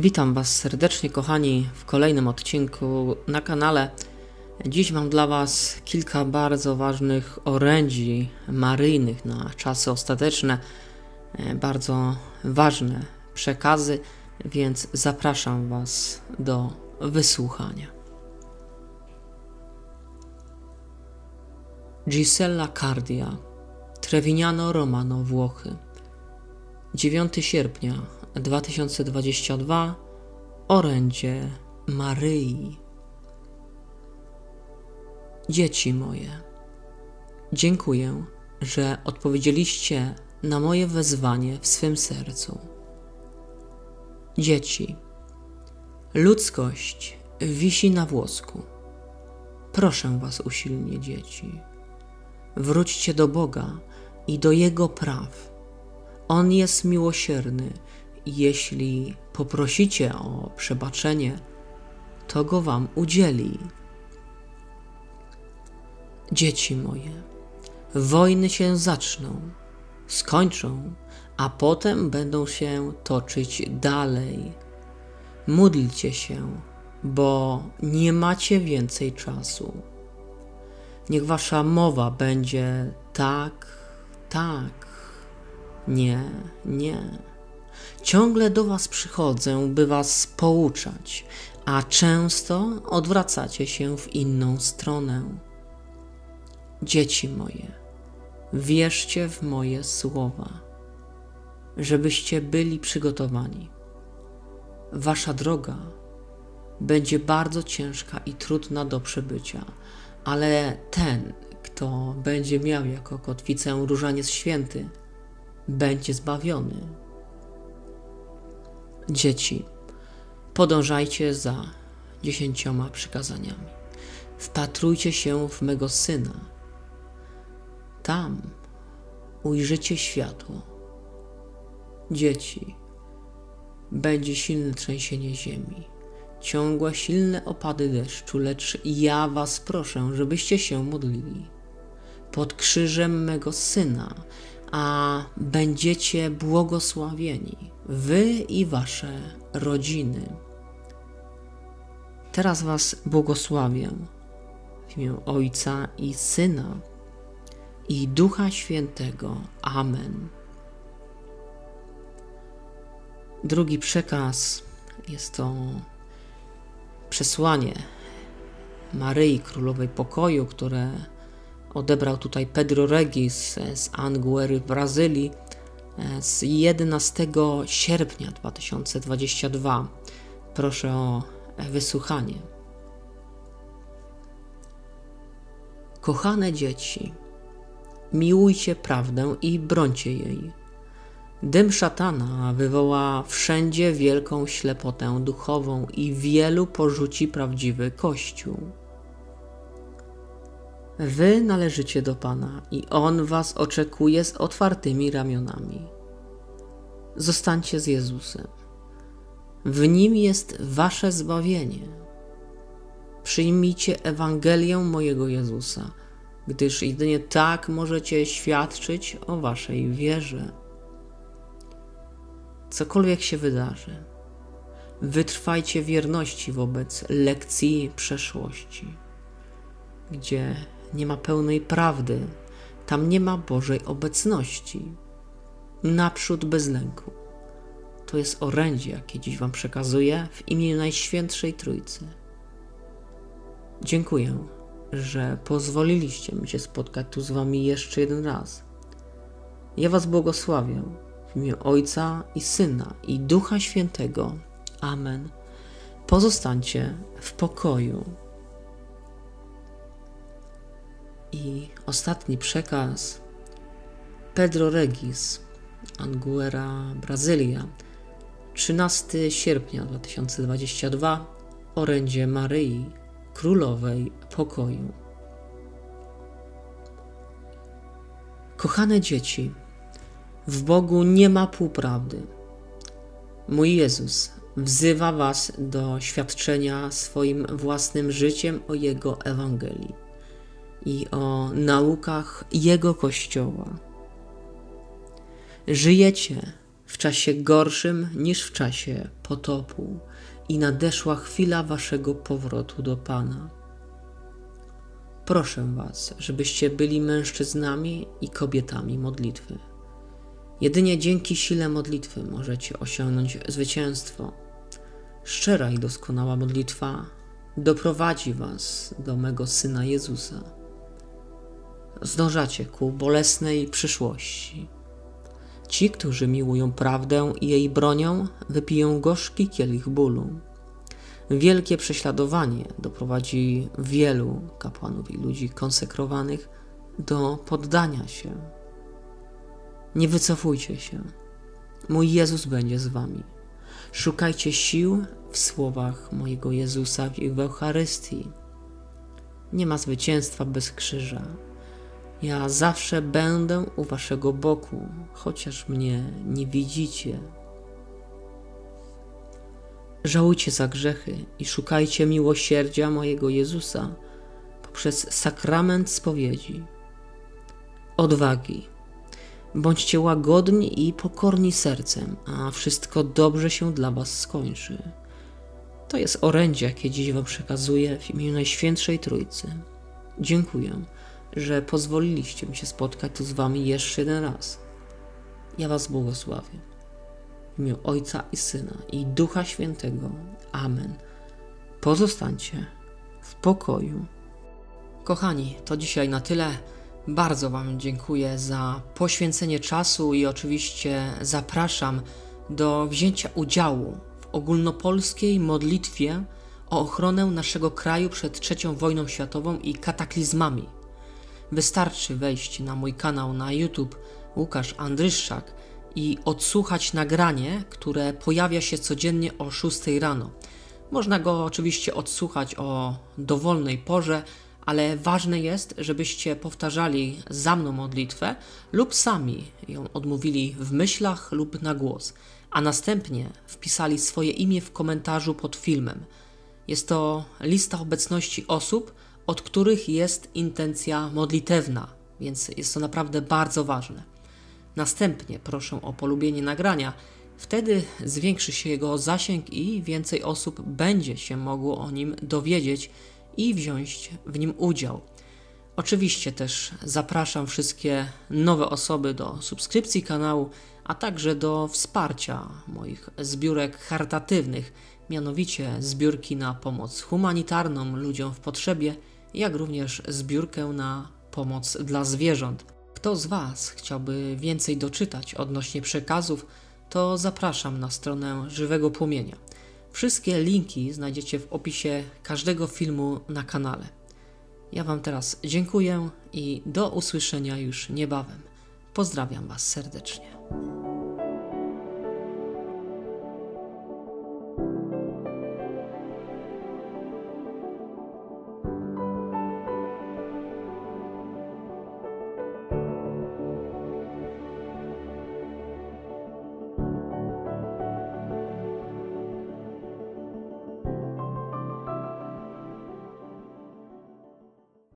Witam Was serdecznie, kochani, w kolejnym odcinku na kanale. Dziś mam dla Was kilka bardzo ważnych orędzi maryjnych na czasy ostateczne, e, bardzo ważne przekazy, więc zapraszam Was do wysłuchania. Gisella Cardia, Trevignano Romano, Włochy. 9 sierpnia 2022 Orędzie Maryi. Dzieci moje, dziękuję, że odpowiedzieliście na moje wezwanie w swym sercu. Dzieci, ludzkość wisi na włosku. Proszę Was usilnie, dzieci. Wróćcie do Boga i do Jego praw. On jest miłosierny jeśli poprosicie o przebaczenie, to go wam udzieli. Dzieci moje, wojny się zaczną, skończą, a potem będą się toczyć dalej. Módlcie się, bo nie macie więcej czasu. Niech wasza mowa będzie tak, tak, nie, nie. Ciągle do Was przychodzę, by Was pouczać, a często odwracacie się w inną stronę. Dzieci moje, wierzcie w moje słowa, żebyście byli przygotowani. Wasza droga będzie bardzo ciężka i trudna do przebycia, ale ten, kto będzie miał jako kotwicę różaniec święty, będzie zbawiony. Dzieci, podążajcie za dziesięcioma przykazaniami. Wpatrujcie się w mego syna. Tam ujrzycie światło. Dzieci, będzie silne trzęsienie ziemi, ciągłe silne opady deszczu, lecz ja was proszę, żebyście się modlili. Pod krzyżem mego syna a będziecie błogosławieni, wy i wasze rodziny. Teraz Was błogosławię w imię Ojca i Syna i Ducha Świętego. Amen. Drugi przekaz jest to przesłanie Maryi Królowej Pokoju, które odebrał tutaj Pedro Regis z Anguery w Brazylii e, z 11 sierpnia 2022. Proszę o wysłuchanie. Kochane dzieci, miłujcie prawdę i brońcie jej. Dym szatana wywoła wszędzie wielką ślepotę duchową i wielu porzuci prawdziwy Kościół. Wy należycie do Pana i On was oczekuje z otwartymi ramionami. Zostańcie z Jezusem. W Nim jest wasze zbawienie. Przyjmijcie Ewangelię mojego Jezusa, gdyż jedynie tak możecie świadczyć o waszej wierze. Cokolwiek się wydarzy, wytrwajcie wierności wobec lekcji przeszłości, gdzie nie ma pełnej prawdy, tam nie ma Bożej obecności. Naprzód bez lęku. To jest orędzie, jakie dziś Wam przekazuję w imieniu Najświętszej Trójcy. Dziękuję, że pozwoliliście mi się spotkać tu z Wami jeszcze jeden raz. Ja Was błogosławię w imię Ojca i Syna i Ducha Świętego. Amen. Pozostańcie w pokoju. I ostatni przekaz Pedro Regis, Anguera, Brazylia, 13 sierpnia 2022, orędzie Maryi, Królowej Pokoju. Kochane dzieci, w Bogu nie ma półprawdy. Mój Jezus wzywa Was do świadczenia swoim własnym życiem o Jego Ewangelii i o naukach Jego Kościoła. Żyjecie w czasie gorszym niż w czasie potopu i nadeszła chwila waszego powrotu do Pana. Proszę was, żebyście byli mężczyznami i kobietami modlitwy. Jedynie dzięki sile modlitwy możecie osiągnąć zwycięstwo. Szczera i doskonała modlitwa doprowadzi was do mego syna Jezusa. Zdążacie ku bolesnej przyszłości. Ci, którzy miłują prawdę i jej bronią, wypiją gorzki kielich bólu. Wielkie prześladowanie doprowadzi wielu kapłanów i ludzi konsekrowanych do poddania się. Nie wycofujcie się. Mój Jezus będzie z wami. Szukajcie sił w słowach mojego Jezusa w Eucharystii. Nie ma zwycięstwa bez krzyża. Ja zawsze będę u waszego boku, chociaż mnie nie widzicie. Żałujcie za grzechy i szukajcie miłosierdzia mojego Jezusa poprzez sakrament spowiedzi. Odwagi. Bądźcie łagodni i pokorni sercem, a wszystko dobrze się dla was skończy. To jest orędzie, jakie dziś wam przekazuję w imieniu Najświętszej Trójcy. Dziękuję, że pozwoliliście mi się spotkać tu z wami jeszcze jeden raz. Ja was błogosławię. W imię Ojca i Syna i Ducha Świętego. Amen. Pozostańcie w pokoju. Kochani, to dzisiaj na tyle. Bardzo Wam dziękuję za poświęcenie czasu i oczywiście zapraszam do wzięcia udziału w ogólnopolskiej modlitwie o ochronę naszego kraju przed III wojną światową i kataklizmami. Wystarczy wejść na mój kanał na YouTube Łukasz Andryszczak i odsłuchać nagranie, które pojawia się codziennie o 6 rano. Można go oczywiście odsłuchać o dowolnej porze, ale ważne jest, żebyście powtarzali za mną modlitwę lub sami ją odmówili w myślach lub na głos, a następnie wpisali swoje imię w komentarzu pod filmem. Jest to lista obecności osób, od których jest intencja modlitewna, więc jest to naprawdę bardzo ważne. Następnie proszę o polubienie nagrania. Wtedy zwiększy się jego zasięg i więcej osób będzie się mogło o nim dowiedzieć i wziąć w nim udział. Oczywiście też zapraszam wszystkie nowe osoby do subskrypcji kanału, a także do wsparcia moich zbiórek charytatywnych, mianowicie zbiórki na pomoc humanitarną ludziom w potrzebie, jak również zbiórkę na pomoc dla zwierząt. Kto z Was chciałby więcej doczytać odnośnie przekazów, to zapraszam na stronę Żywego Płomienia. Wszystkie linki znajdziecie w opisie każdego filmu na kanale. Ja Wam teraz dziękuję i do usłyszenia już niebawem. Pozdrawiam Was serdecznie.